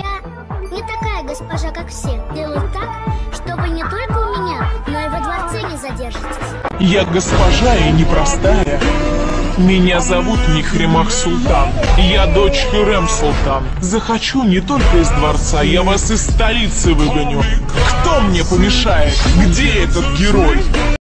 Я не такая госпожа, как все. Делаю так, чтобы не только у меня, но и во дворце не задержитесь. Я госпожа и непростая. Меня зовут Михримах Султан. Я дочь Хюрем Султан. Захочу не только из дворца, я вас из столицы выгоню. Кто мне помешает? Где этот герой?